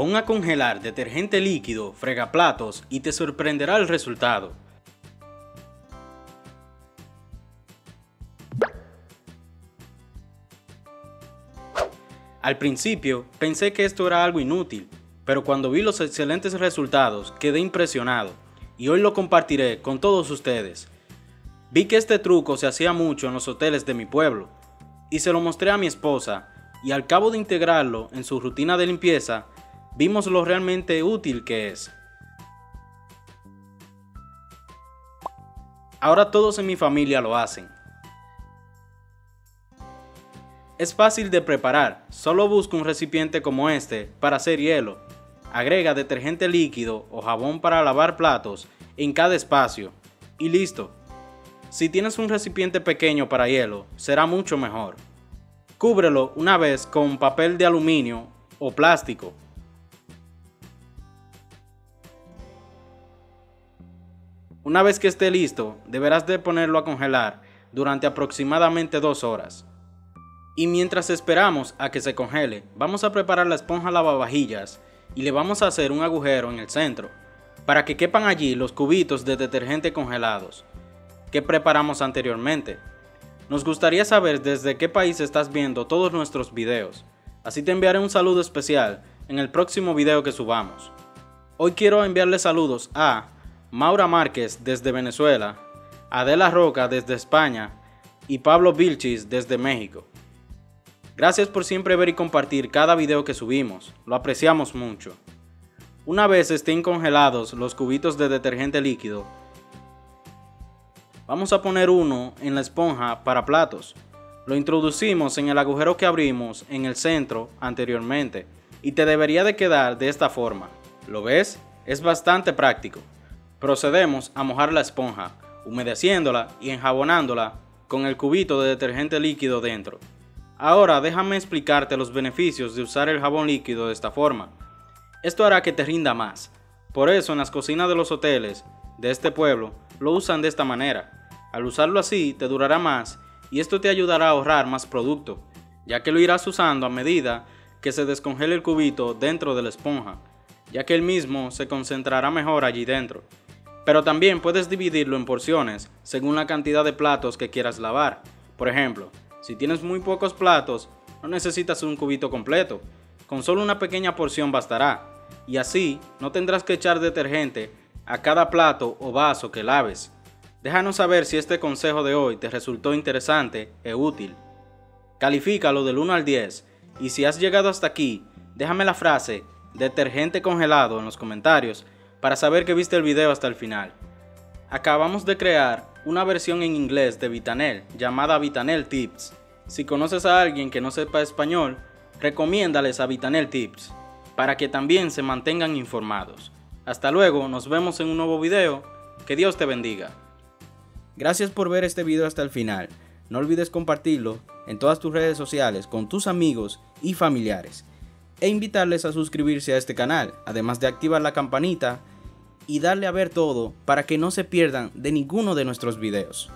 Pon a congelar detergente líquido, fregaplatos y te sorprenderá el resultado. Al principio pensé que esto era algo inútil, pero cuando vi los excelentes resultados quedé impresionado y hoy lo compartiré con todos ustedes. Vi que este truco se hacía mucho en los hoteles de mi pueblo y se lo mostré a mi esposa y al cabo de integrarlo en su rutina de limpieza, vimos lo realmente útil que es. Ahora todos en mi familia lo hacen. Es fácil de preparar, solo busca un recipiente como este para hacer hielo. Agrega detergente líquido o jabón para lavar platos en cada espacio y listo. Si tienes un recipiente pequeño para hielo, será mucho mejor. Cúbrelo una vez con papel de aluminio o plástico. Una vez que esté listo, deberás de ponerlo a congelar durante aproximadamente dos horas. Y mientras esperamos a que se congele, vamos a preparar la esponja lavavajillas y le vamos a hacer un agujero en el centro para que quepan allí los cubitos de detergente congelados que preparamos anteriormente. Nos gustaría saber desde qué país estás viendo todos nuestros videos, así te enviaré un saludo especial en el próximo video que subamos. Hoy quiero enviarle saludos a Maura Márquez desde Venezuela, Adela Roca desde España y Pablo Vilchis desde México. Gracias por siempre ver y compartir cada video que subimos, lo apreciamos mucho. Una vez estén congelados los cubitos de detergente líquido, vamos a poner uno en la esponja para platos. Lo introducimos en el agujero que abrimos en el centro anteriormente y te debería de quedar de esta forma. ¿Lo ves? Es bastante práctico. Procedemos a mojar la esponja, humedeciéndola y enjabonándola con el cubito de detergente líquido dentro. Ahora déjame explicarte los beneficios de usar el jabón líquido de esta forma. Esto hará que te rinda más. Por eso en las cocinas de los hoteles de este pueblo lo usan de esta manera. Al usarlo así te durará más y esto te ayudará a ahorrar más producto, ya que lo irás usando a medida que se descongele el cubito dentro de la esponja, ya que el mismo se concentrará mejor allí dentro. Pero también puedes dividirlo en porciones según la cantidad de platos que quieras lavar. Por ejemplo, si tienes muy pocos platos, no necesitas un cubito completo, con solo una pequeña porción bastará, y así no tendrás que echar detergente a cada plato o vaso que laves. Déjanos saber si este consejo de hoy te resultó interesante e útil. Califícalo del 1 al 10 y si has llegado hasta aquí, déjame la frase detergente congelado en los comentarios para saber que viste el video hasta el final. Acabamos de crear una versión en inglés de Vitanel llamada Vitanel Tips. Si conoces a alguien que no sepa español, recomiéndales a Vitanel Tips para que también se mantengan informados. Hasta luego, nos vemos en un nuevo video. Que Dios te bendiga. Gracias por ver este video hasta el final. No olvides compartirlo en todas tus redes sociales con tus amigos y familiares e invitarles a suscribirse a este canal, además de activar la campanita y darle a ver todo para que no se pierdan de ninguno de nuestros videos.